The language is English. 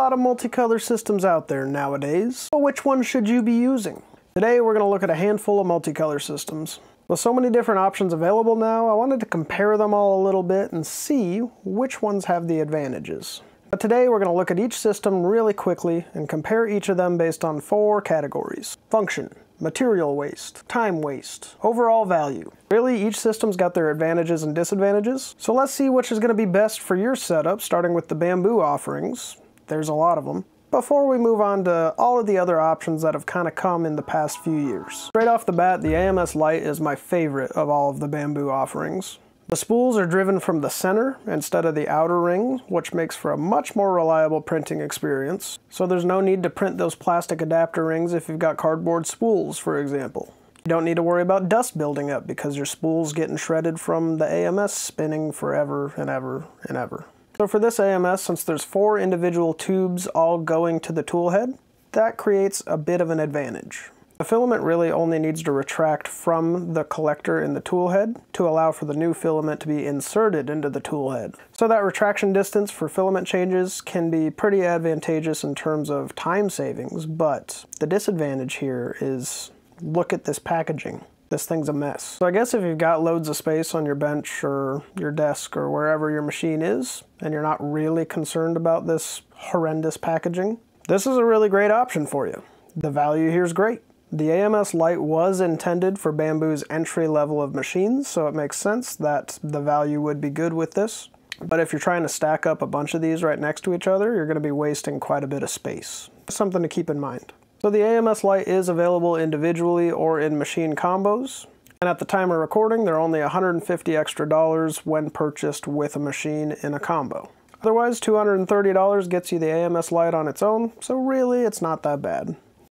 lot of multicolor systems out there nowadays, but which one should you be using? Today we're going to look at a handful of multicolor systems. With so many different options available now, I wanted to compare them all a little bit and see which ones have the advantages. But today we're going to look at each system really quickly and compare each of them based on four categories. Function, material waste, time waste, overall value. Really, each system's got their advantages and disadvantages, so let's see which is going to be best for your setup, starting with the Bambu offerings. There's a lot of them. Before we move on to all of the other options that have kind of come in the past few years. Straight off the bat, the AMS Lite is my favorite of all of the Bambu offerings. The spools are driven from the center instead of the outer ring, which makes for a much more reliable printing experience. So there's no need to print those plastic adapter rings if you've got cardboard spools, for example. You don't need to worry about dust building up because your spool's getting shredded from the AMS spinning forever and ever and ever. So for this AMS, since there's four individual tubes all going to the tool head, that creates a bit of an advantage. The filament really only needs to retract from the collector in the tool head to allow for the new filament to be inserted into the tool head. So that retraction distance for filament changes can be pretty advantageous in terms of time savings, but the disadvantage here is look at this packaging. This thing's a mess. So I guess if you've got loads of space on your bench or your desk or wherever your machine is, and you're not really concerned about this horrendous packaging, this is a really great option for you. The value here is great. The AMS Lite was intended for Bambu's entry level of machines, so it makes sense that the value would be good with this. But if you're trying to stack up a bunch of these right next to each other, you're going to be wasting quite a bit of space. Something to keep in mind. So the AMS Lite is available individually or in machine combos. And at the time of recording, they're only 150 extra dollars when purchased with a machine in a combo. Otherwise, $230 gets you the AMS Lite on its own, so really it's not that bad.